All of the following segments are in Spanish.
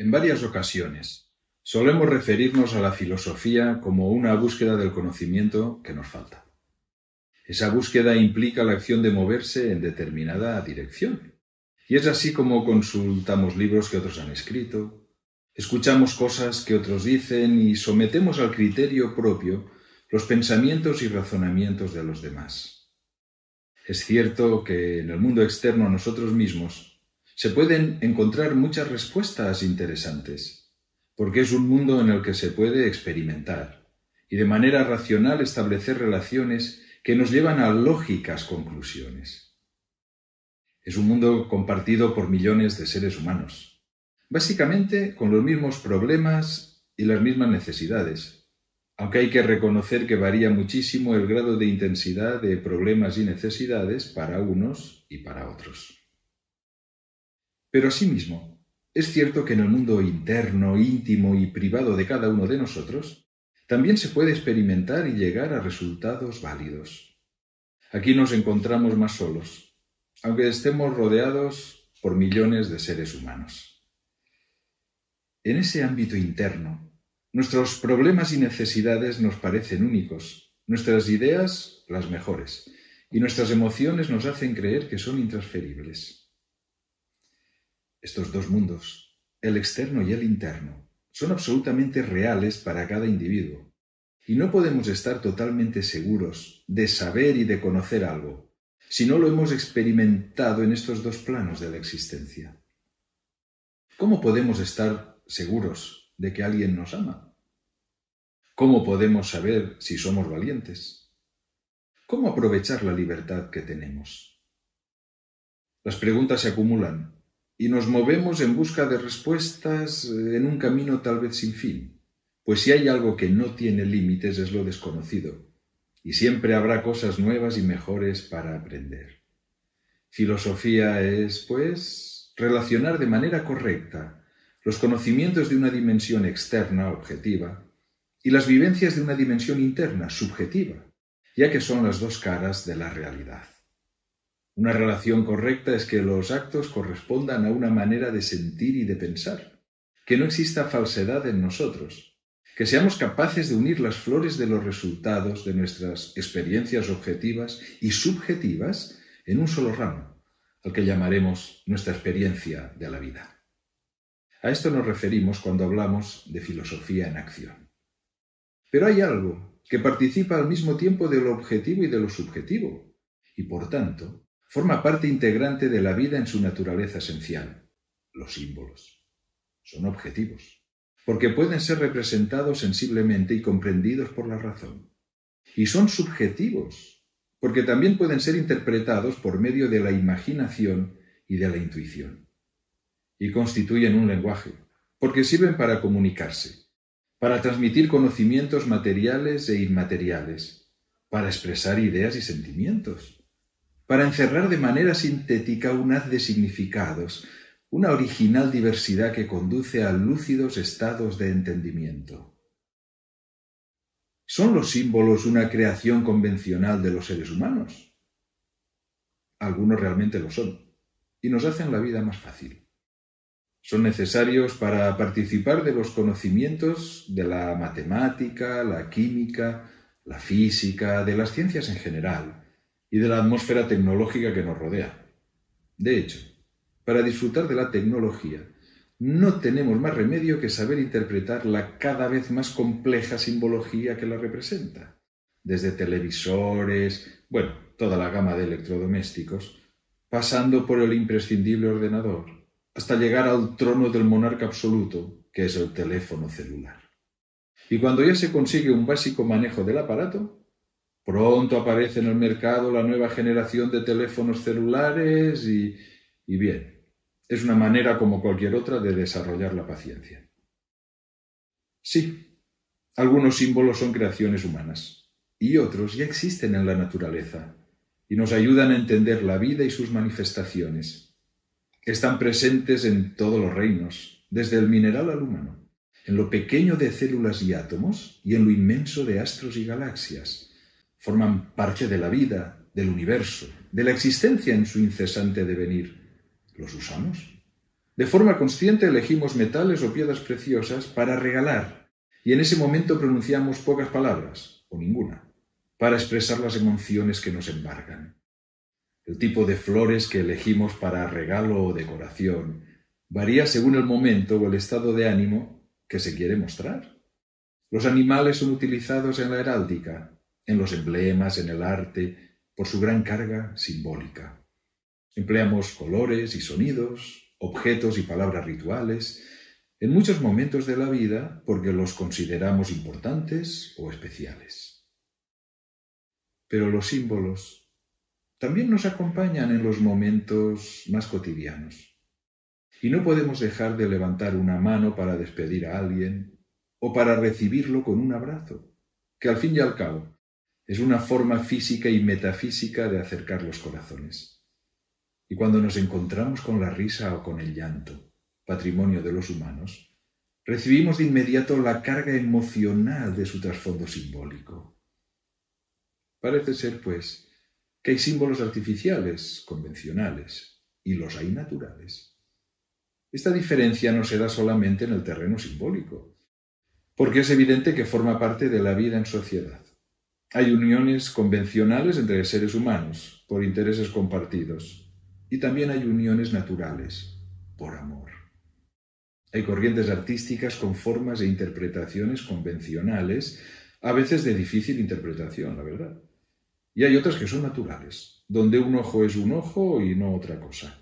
En varias ocasiones solemos referirnos a la filosofía como una búsqueda del conocimiento que nos falta. Esa búsqueda implica la acción de moverse en determinada dirección. Y es así como consultamos libros que otros han escrito, escuchamos cosas que otros dicen y sometemos al criterio propio los pensamientos y razonamientos de los demás. Es cierto que en el mundo externo a nosotros mismos se pueden encontrar muchas respuestas interesantes, porque es un mundo en el que se puede experimentar y de manera racional establecer relaciones que nos llevan a lógicas conclusiones. Es un mundo compartido por millones de seres humanos, básicamente con los mismos problemas y las mismas necesidades, aunque hay que reconocer que varía muchísimo el grado de intensidad de problemas y necesidades para unos y para otros. Pero asimismo, es cierto que en el mundo interno, íntimo y privado de cada uno de nosotros, también se puede experimentar y llegar a resultados válidos. Aquí nos encontramos más solos, aunque estemos rodeados por millones de seres humanos. En ese ámbito interno, nuestros problemas y necesidades nos parecen únicos, nuestras ideas las mejores, y nuestras emociones nos hacen creer que son intransferibles. Estos dos mundos, el externo y el interno, son absolutamente reales para cada individuo, y no podemos estar totalmente seguros de saber y de conocer algo si no lo hemos experimentado en estos dos planos de la existencia. ¿Cómo podemos estar seguros de que alguien nos ama? ¿Cómo podemos saber si somos valientes? ¿Cómo aprovechar la libertad que tenemos? Las preguntas se acumulan y nos movemos en busca de respuestas eh, en un camino tal vez sin fin, pues si hay algo que no tiene límites es lo desconocido, y siempre habrá cosas nuevas y mejores para aprender. Filosofía es, pues, relacionar de manera correcta los conocimientos de una dimensión externa, objetiva, y las vivencias de una dimensión interna, subjetiva, ya que son las dos caras de la realidad. Una relación correcta es que los actos correspondan a una manera de sentir y de pensar, que no exista falsedad en nosotros, que seamos capaces de unir las flores de los resultados de nuestras experiencias objetivas y subjetivas en un solo ramo, al que llamaremos nuestra experiencia de la vida. A esto nos referimos cuando hablamos de filosofía en acción. Pero hay algo que participa al mismo tiempo de lo objetivo y de lo subjetivo, y por tanto forma parte integrante de la vida en su naturaleza esencial, los símbolos. Son objetivos, porque pueden ser representados sensiblemente y comprendidos por la razón. Y son subjetivos, porque también pueden ser interpretados por medio de la imaginación y de la intuición. Y constituyen un lenguaje, porque sirven para comunicarse, para transmitir conocimientos materiales e inmateriales, para expresar ideas y sentimientos para encerrar de manera sintética un haz de significados, una original diversidad que conduce a lúcidos estados de entendimiento. ¿Son los símbolos una creación convencional de los seres humanos? Algunos realmente lo son, y nos hacen la vida más fácil. Son necesarios para participar de los conocimientos de la matemática, la química, la física, de las ciencias en general, y de la atmósfera tecnológica que nos rodea. De hecho, para disfrutar de la tecnología, no tenemos más remedio que saber interpretar la cada vez más compleja simbología que la representa. Desde televisores, bueno, toda la gama de electrodomésticos, pasando por el imprescindible ordenador, hasta llegar al trono del monarca absoluto, que es el teléfono celular. Y cuando ya se consigue un básico manejo del aparato, Pronto aparece en el mercado la nueva generación de teléfonos celulares y, y bien, es una manera como cualquier otra de desarrollar la paciencia. Sí, algunos símbolos son creaciones humanas y otros ya existen en la naturaleza y nos ayudan a entender la vida y sus manifestaciones. Están presentes en todos los reinos, desde el mineral al humano, en lo pequeño de células y átomos y en lo inmenso de astros y galaxias forman parte de la vida, del universo, de la existencia en su incesante devenir. ¿Los usamos? De forma consciente elegimos metales o piedras preciosas para regalar y en ese momento pronunciamos pocas palabras o ninguna para expresar las emociones que nos embargan. El tipo de flores que elegimos para regalo o decoración varía según el momento o el estado de ánimo que se quiere mostrar. Los animales son utilizados en la heráldica, en los emblemas, en el arte, por su gran carga simbólica. Empleamos colores y sonidos, objetos y palabras rituales, en muchos momentos de la vida porque los consideramos importantes o especiales. Pero los símbolos también nos acompañan en los momentos más cotidianos. Y no podemos dejar de levantar una mano para despedir a alguien o para recibirlo con un abrazo, que al fin y al cabo es una forma física y metafísica de acercar los corazones. Y cuando nos encontramos con la risa o con el llanto, patrimonio de los humanos, recibimos de inmediato la carga emocional de su trasfondo simbólico. Parece ser, pues, que hay símbolos artificiales, convencionales, y los hay naturales. Esta diferencia no se da solamente en el terreno simbólico, porque es evidente que forma parte de la vida en sociedad. Hay uniones convencionales entre seres humanos, por intereses compartidos, y también hay uniones naturales, por amor. Hay corrientes artísticas con formas e interpretaciones convencionales, a veces de difícil interpretación, la verdad. Y hay otras que son naturales, donde un ojo es un ojo y no otra cosa.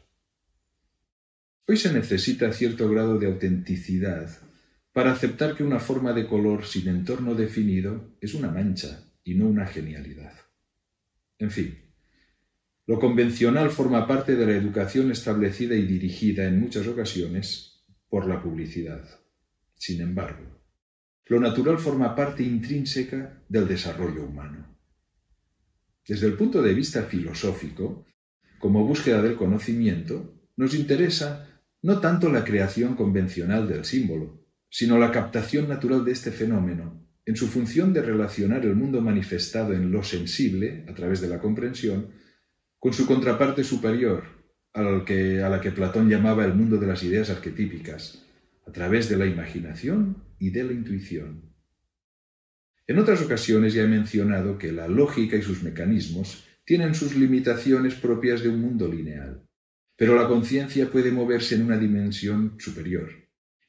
Hoy se necesita cierto grado de autenticidad para aceptar que una forma de color sin entorno definido es una mancha y no una genialidad. En fin, lo convencional forma parte de la educación establecida y dirigida en muchas ocasiones por la publicidad. Sin embargo, lo natural forma parte intrínseca del desarrollo humano. Desde el punto de vista filosófico, como búsqueda del conocimiento, nos interesa no tanto la creación convencional del símbolo, sino la captación natural de este fenómeno, en su función de relacionar el mundo manifestado en lo sensible, a través de la comprensión, con su contraparte superior, al que, a la que Platón llamaba el mundo de las ideas arquetípicas, a través de la imaginación y de la intuición. En otras ocasiones ya he mencionado que la lógica y sus mecanismos tienen sus limitaciones propias de un mundo lineal, pero la conciencia puede moverse en una dimensión superior,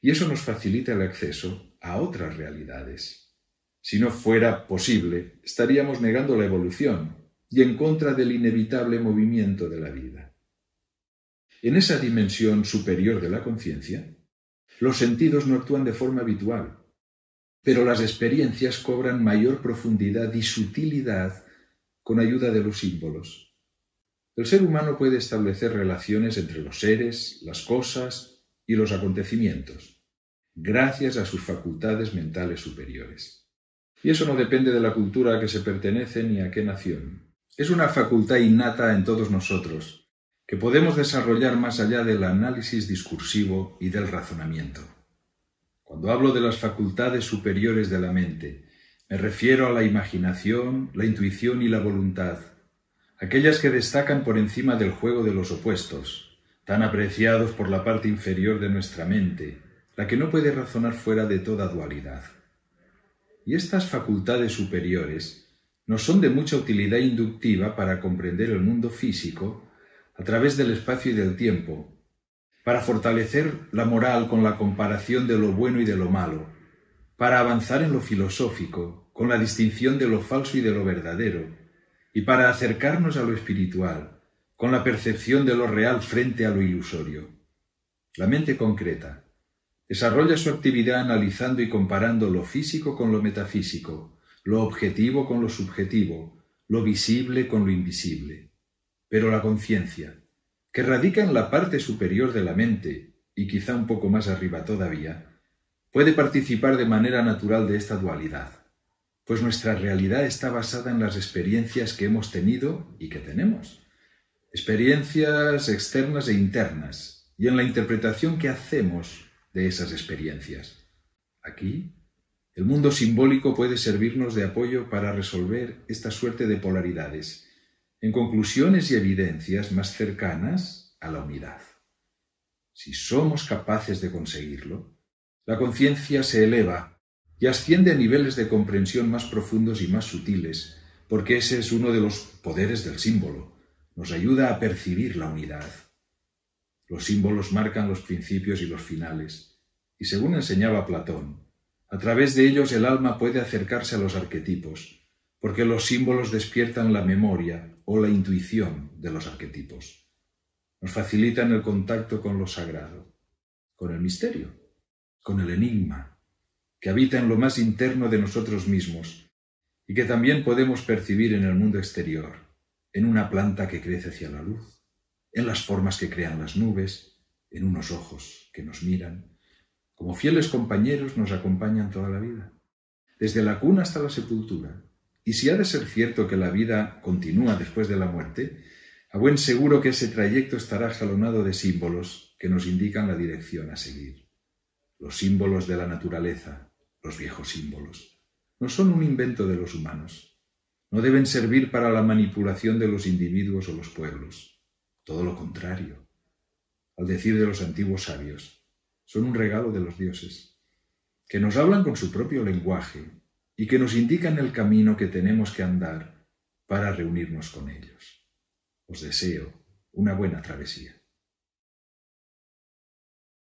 y eso nos facilita el acceso a otras realidades. Si no fuera posible, estaríamos negando la evolución y en contra del inevitable movimiento de la vida. En esa dimensión superior de la conciencia, los sentidos no actúan de forma habitual, pero las experiencias cobran mayor profundidad y sutilidad con ayuda de los símbolos. El ser humano puede establecer relaciones entre los seres, las cosas y los acontecimientos, gracias a sus facultades mentales superiores. Y eso no depende de la cultura a que se pertenece ni a qué nación. Es una facultad innata en todos nosotros, que podemos desarrollar más allá del análisis discursivo y del razonamiento. Cuando hablo de las facultades superiores de la mente, me refiero a la imaginación, la intuición y la voluntad, aquellas que destacan por encima del juego de los opuestos, tan apreciados por la parte inferior de nuestra mente, la que no puede razonar fuera de toda dualidad. Y estas facultades superiores nos son de mucha utilidad inductiva para comprender el mundo físico a través del espacio y del tiempo, para fortalecer la moral con la comparación de lo bueno y de lo malo, para avanzar en lo filosófico con la distinción de lo falso y de lo verdadero, y para acercarnos a lo espiritual con la percepción de lo real frente a lo ilusorio. La mente concreta desarrolla su actividad analizando y comparando lo físico con lo metafísico, lo objetivo con lo subjetivo, lo visible con lo invisible. Pero la conciencia, que radica en la parte superior de la mente, y quizá un poco más arriba todavía, puede participar de manera natural de esta dualidad, pues nuestra realidad está basada en las experiencias que hemos tenido y que tenemos, experiencias externas e internas, y en la interpretación que hacemos de esas experiencias. Aquí, el mundo simbólico puede servirnos de apoyo para resolver esta suerte de polaridades, en conclusiones y evidencias más cercanas a la unidad. Si somos capaces de conseguirlo, la conciencia se eleva y asciende a niveles de comprensión más profundos y más sutiles, porque ese es uno de los poderes del símbolo, nos ayuda a percibir la unidad. Los símbolos marcan los principios y los finales, y según enseñaba Platón, a través de ellos el alma puede acercarse a los arquetipos, porque los símbolos despiertan la memoria o la intuición de los arquetipos. Nos facilitan el contacto con lo sagrado, con el misterio, con el enigma, que habita en lo más interno de nosotros mismos y que también podemos percibir en el mundo exterior, en una planta que crece hacia la luz, en las formas que crean las nubes, en unos ojos que nos miran. Como fieles compañeros nos acompañan toda la vida, desde la cuna hasta la sepultura. Y si ha de ser cierto que la vida continúa después de la muerte, a buen seguro que ese trayecto estará jalonado de símbolos que nos indican la dirección a seguir. Los símbolos de la naturaleza, los viejos símbolos, no son un invento de los humanos. No deben servir para la manipulación de los individuos o los pueblos. Todo lo contrario. Al decir de los antiguos sabios, son un regalo de los dioses, que nos hablan con su propio lenguaje y que nos indican el camino que tenemos que andar para reunirnos con ellos. Os deseo una buena travesía.